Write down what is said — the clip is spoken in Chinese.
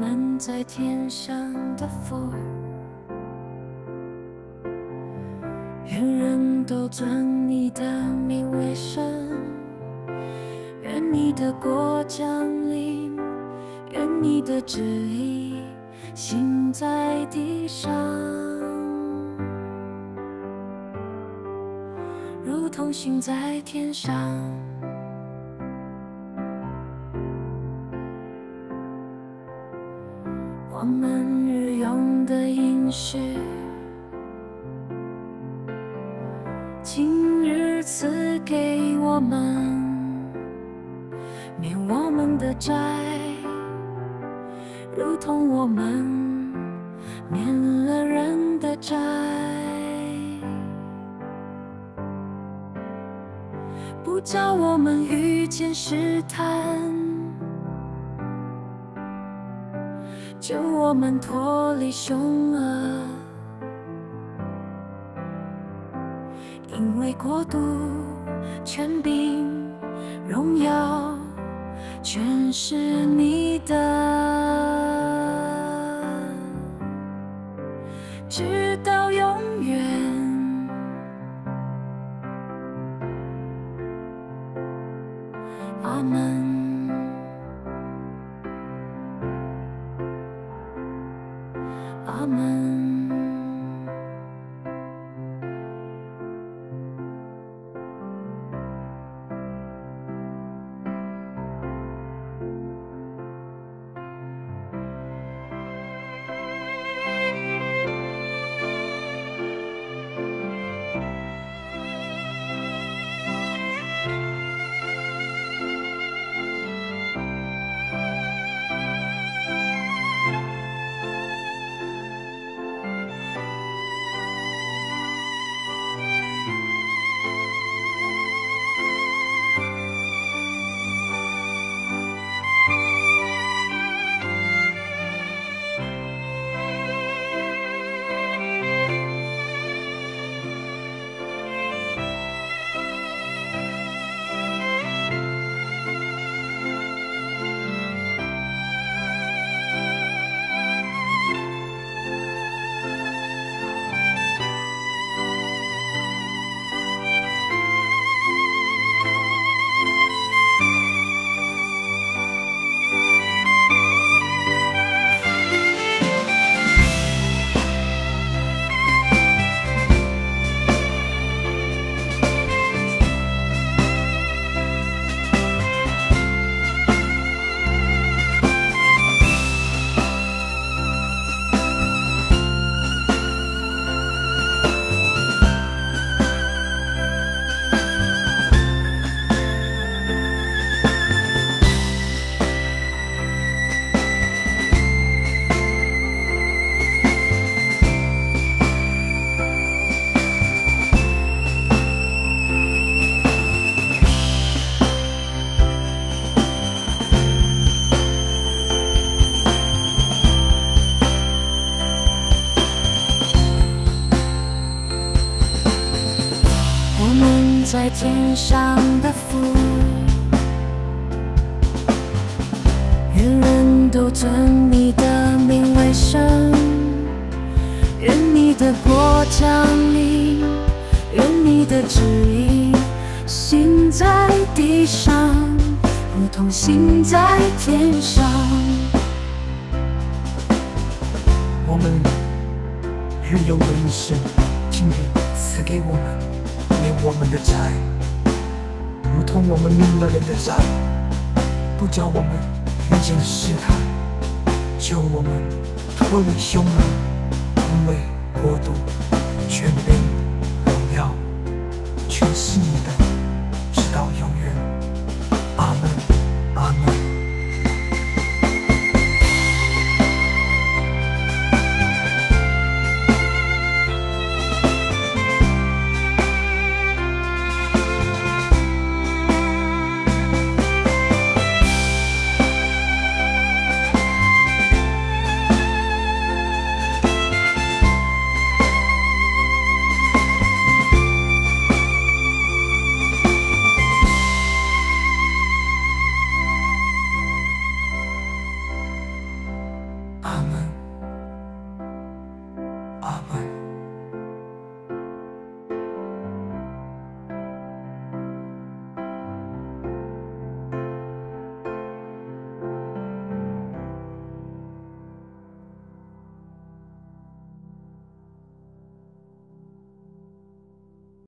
们在天上的父，愿人都尊你的名为圣，愿你的国降临，愿你的旨意行在地上，如同行在天上。赐给我们，免我们的债，如同我们免了人的债，不叫我们遇见试探。救我们脱离凶恶，因为国度、权柄、荣耀，全是你的，直到永远。阿门。在天上的父，愿人都尊你的名为圣，愿你的国降临，愿你的旨意行在地上，如同行在天上。我们日用的饮食，今天赐给我们，我们的债，如同我们命了人的债，不叫我们遇见试探，救我们脱离凶恶，因为国度、